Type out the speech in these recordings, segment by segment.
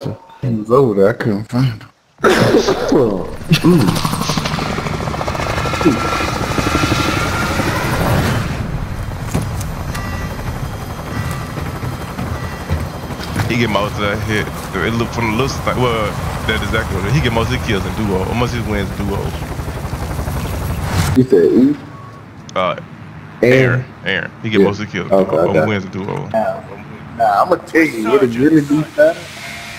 He was over there. I couldn't find him. He get most of that hit. It look from the looks like well, that is exactly what. He get most of the kills in duo, or most of his wins in duo. You said E? Uh, Aaron. Aaron, Aaron, he get Yeah. most of the kills. Okay, or okay. wins in duo. Nah, nah I'm gonna tell you what it really be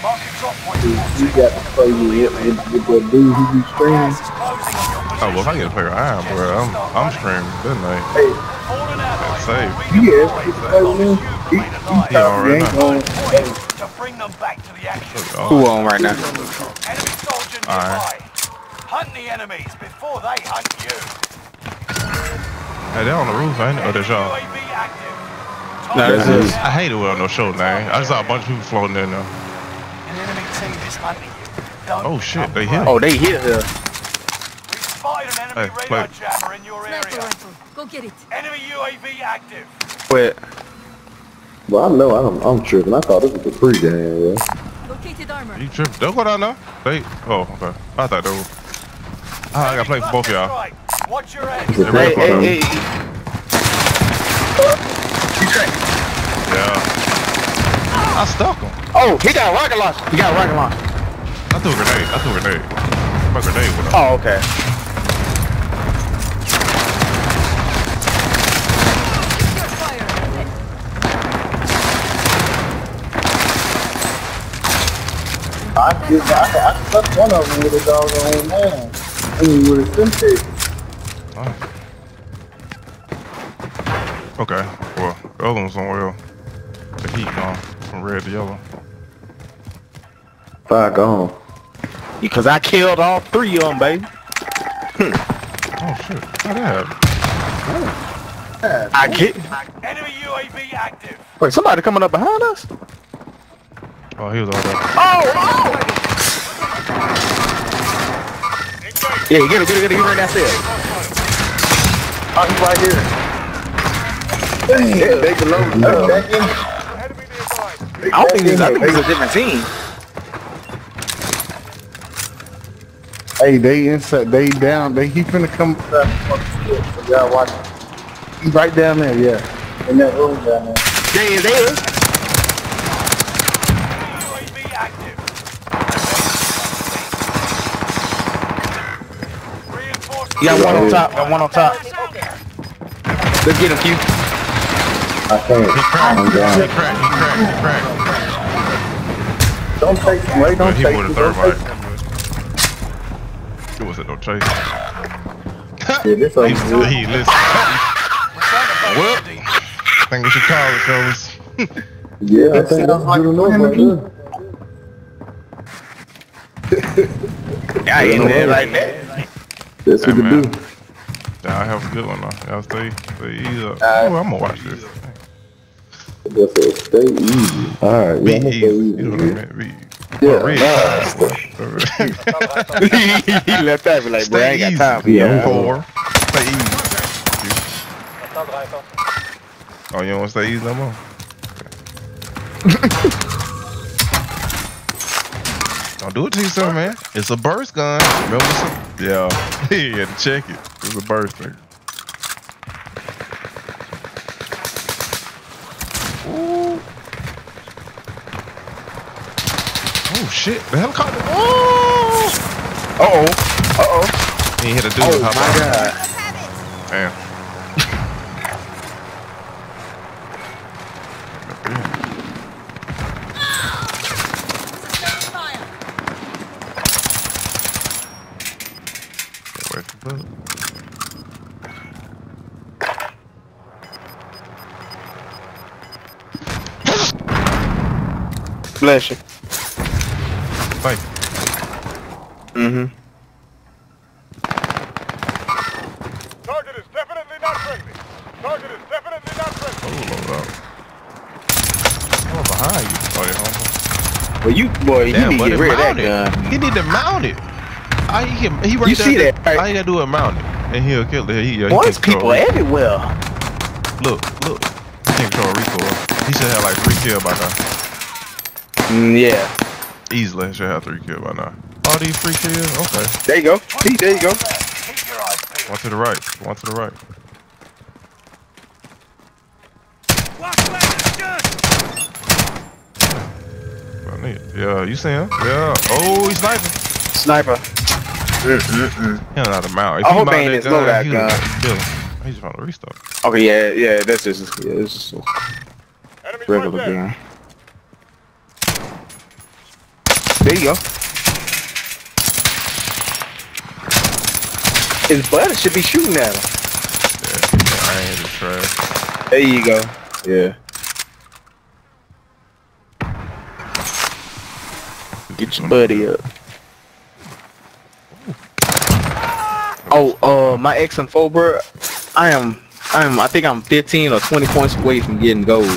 done. Marking drop point. is You got to play with, with, with that dude who be screaming. Gas is closing on your Oh well, if I get a player iron, bro, I'm I'm screaming that night. Hey, Fallen ally Save. you get to play with him. He, he Yeah, probably alright. ain't going. Hey, to bring them back to the action. Who on right now? Enemy soldier. Hunt the enemies before they hunt you. Hey, they on the roof, ain't it? Oh, that's y'all. No, this is I hate it when no show name. I saw a bunch of people floating in there. An enemy team is hunting. Don't Oh shit, they upgrade. here. Oh, they here. here. We've spotted an enemy Hey, radar play. jammer in your Sniper area. rifle. Go get it. Enemy UAV active. Wait. well, I know I'm, I'm tripping. I thought this was a pregame, yeah. Located armor. You tripping? They'll go down there. They. Oh, okay. I thought they were. Ah, I gotta play for both of y'all. Watch your head. They ready Hey, hey, them. hey. Yeah. I stuck him. Oh, he got a rocket launcher. He got a rocket launcher. I threw a grenade. I threw a grenade. My grenade with him. Oh, okay. I just, I, I stuck one of them with a dog on man. I mean, with a synthetic. Okay. Well, the other one's somewhere else. The heat gone from red to yellow. Five gone. Because I killed all three of them, baby. Hmm. Oh shit. How that happen? I get. Enemy UAV active. Wait, somebody coming up behind us? Oh, he was all there. Oh, oh! Yeah, get him, get him, get him, get him right downstairs. Oh, he's right here. Damn. They below me. Back in. I don't think this, I think this is a different team. Hey, they inside. They down. They he finna come. So y'all watch. He's right down there. Yeah, in that room down there. They is there. UAV active. Reinforcements. You got one on top, got one on top. Let's get him, Q. I can't. He cracked. He cracked. He cracked. He cracked. Don't take him. But don't take him. have third Don't take bite. Him. It wasn't no chase. Yeah, this He, over. he listen. Well, I think we should call it, fellas. Yeah, I think that's like good enough right there. Yeah, I ain't there like that. That's what Hey, to man. do. Y'all have a good one, though. Y'all stay, stay easy up. Alright. Oh, I'm gonna watch this. That's it. Stay easy. All right. Yeah, I'm gonna easy. stay You know what I easy. mean? Yeah, real. Nah. he left that be like, bro, I ain't easy. got time for Yeah, you. I'm Four. Stay easy. Oh, you don't want to stay easy no more? don't do it to yourself, man. It's a burst gun. Remember some? Yeah. you had to check it. It's a burst thing. Shit! The helicopter! Oh! Uh oh. Uh oh. He hit a dude. Oh How my about- god. Damn. Wait for that. Bless you. Thank you. Mm-hmm. Target is definitely not friendly. Target is definitely not friendly. Oh, load up. Oh, behind you. Oh, yeah, homie. Well, you, boy, you need to buddy, get rid of that mount it. gun. He need to mount it. I he can, he right You there. see that, right? All you gotta do is mount it, and he'll kill it. He, yeah, he Boy, can it's people control- everywhere. Look, look. He can control recoil. He should have like three kill by now. Mm, yeah. Easily, I should have three kills by now. Oh, All these free kills? Okay. There you go. Pete, there you go. Keep your eyes peeled. One to the right. One to the right. I need- Yeah, you see him? Yeah. Oh, he's sniping. Sniper. Mm-mm-mm. He not a mount. If I he hope mount ain't that his low that he gun. would kill. He's trying to restart. Okay, yeah, yeah, that's just, yeah, it's just a right regular there. gun. There you go. His buddy should be shooting at him. Yeah, I ain't the trash. There you go. Yeah. Get your buddy up. Oh, uh, my XM4, bro. I am, I am. I think I'm 15 or 20 points away from getting gold.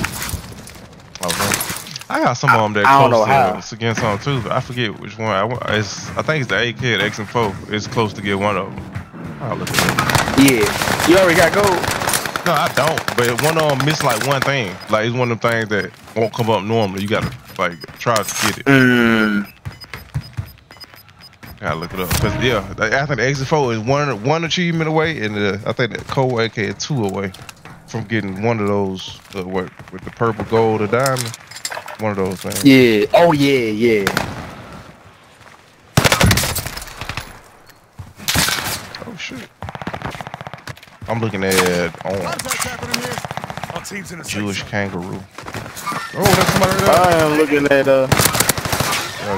I got some of them that I close to it's against some too, but I forget which one. I, it's, I think it's the AK, the XM4. It's close to get one of them. I'll look at it. Yeah. You already got gold. No, I don't. But one of them missed like one thing. Like it's one of them things that won't come up normally. You gotta like try to get it. Mm. Gotta look it up. Cause yeah, I think the Exit 4 is one one achievement away, and the, I think the Cold AK is two away from getting one of those uh, what, with the purple, gold, or diamond. One of those things. Yeah. Oh yeah, yeah. Oh shit. I'm looking at orange Contact happening here. Our team's in a safe Jewish kangaroo. Oh, that's somebody right there. I am looking at uh,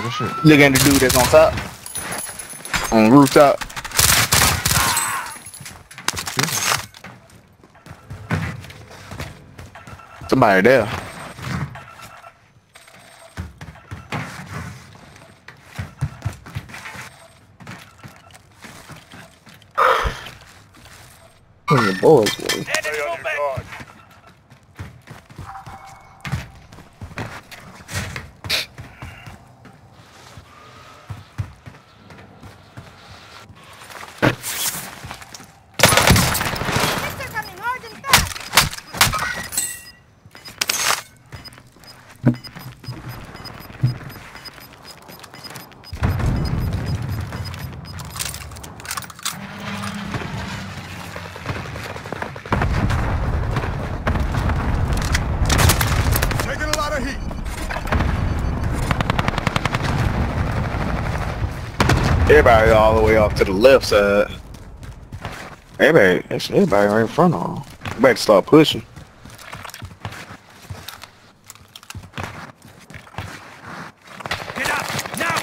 good shit. looking at the dude that's on top, on rooftop. Somebody there. Where your boys, boy? Everybody all the way off to the left side. Everybody, actually, everybody right in front of them. Everybody start pushing. Get up now.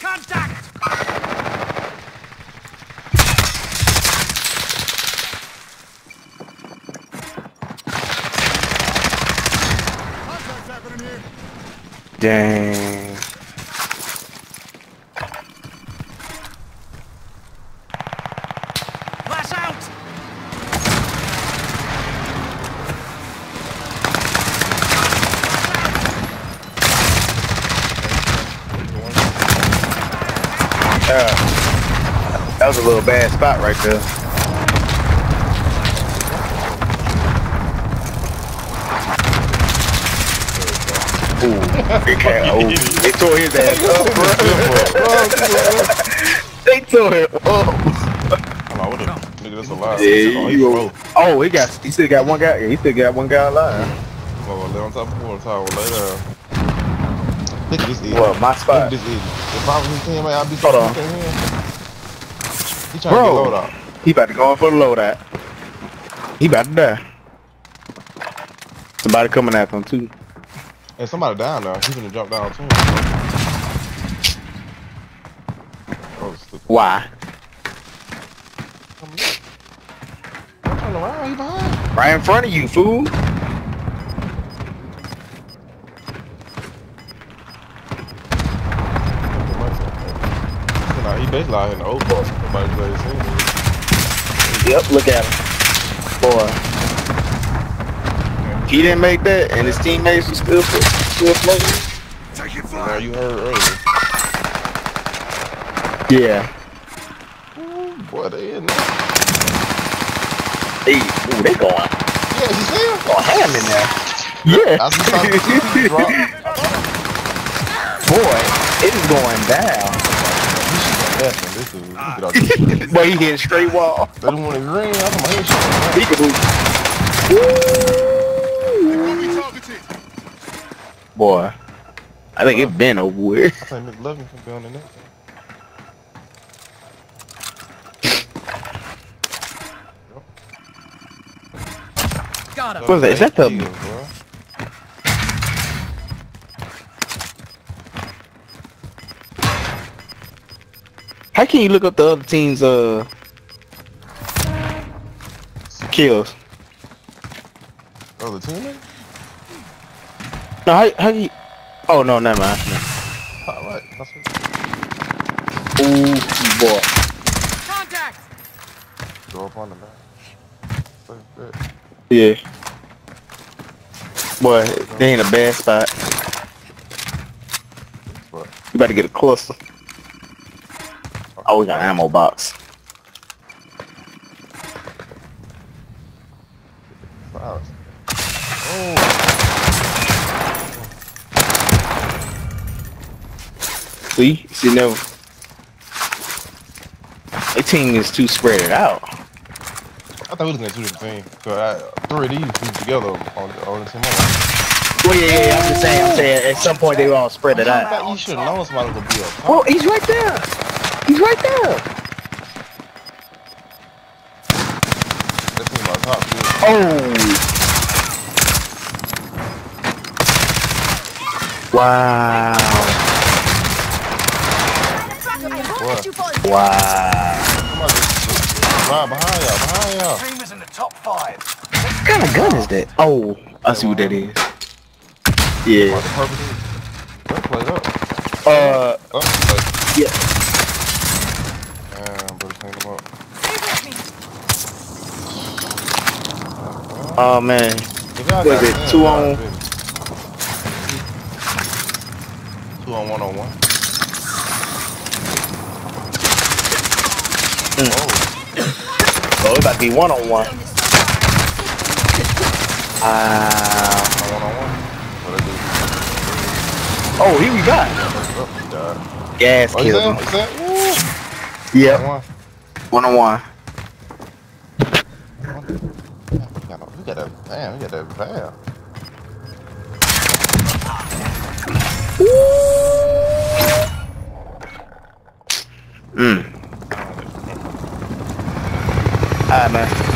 Contact. Dang. Flash out. Yeah. That was a little bad spot right there. Ooh, they, can't, oh, they tore his ass up, bro. they tore him up. Hold on, what the nigga? That's a lot. Yeah, oh, you he go- Oh, he got. He still got one guy. He still got one guy alive. Oh, lay on top of water tower later. Look at this idiot. Well, my Look at spot. this idiot. If I was his teammate, I'd be Hold on. him. He trying to Bro. get load out. He about to go in for the loadout. He about to die. Somebody coming after him too. And somebody down now. He's gonna jump down too. Oh, stupid. Why? Turn around, he behind. Right in front of you, fool. Nah, he basically out in the old part. Nobody's really seen him. Yep, look at him. Boy. He didn't make that, and his teammates were still still floating. Take it Now fire. you heard earlier. Yeah. Boy, they in there. Hey, ooh, they going. Yeah, you see him? Going ham in there. Yeah. I see drop. Boy, it is going down. This dude. Look at all this. Boy, he hitting straight wall. They don't want to green. I'm my headshot. Peekaboo. Boy, I think it been over with. I think McLovin can be on the net. Got him. What is that? Is that the- Eagles, bro. How can you look up the other team's uh kills? Oh, the teammate? No, how how you? Oh no, never mind. All right. That's what Ooh, boy. Contact. go up on the back. So. Yeah. Boy, they ain't a bad spot. What? You better get a cluster. Oh, we got an ammo box. Flowers. Oh, See, see, no. Their team is too spread out. I thought we was gonna do the thing. Cause I, three of these two together on the on the team. Well, yeah, yeah, yeah, I'm just saying, I'm saying, at some point they will all spread it I out. thought you should have known somebody was gonna be up. top. Oh, he's right there. He's right there. That team on top too. Oh. Wow. What? Wow. Somebody just right behind y'all, behind y'all. Team is in the top five. What kind of gun is that? Oh, I see what that is. Yeah. What the purpose is? They played up. Uh, Oh, like, yeah. damn, better clean them up. Stay with me. Oh man. If y'all Was got it ten, two y'all on- Two on one on one. Mm. Oh, Oh, it about to be one on one. Ah. on one on one. What I do? oh, here we got Oh, gas Oh, is kill. that? Is that? Yep, One. on one. We got a- a damn. We got that valve. Mm. Alright, man.